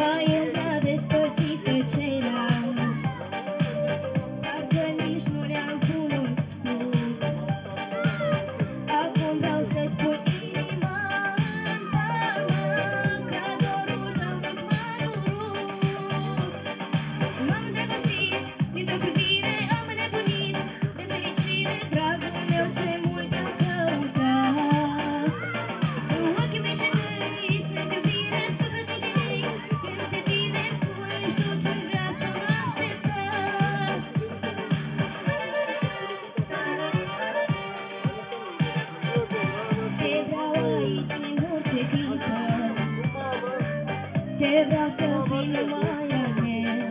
by Te vreau să fii numai a mea.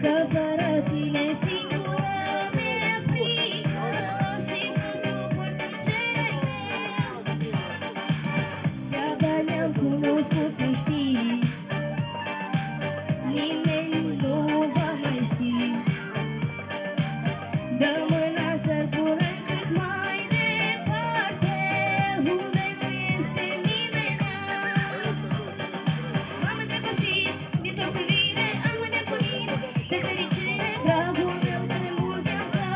Că fără tine singură mi-e frică Și să supun cele greu De-abia ne-am cunoscut să știi. Nimeni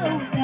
melody.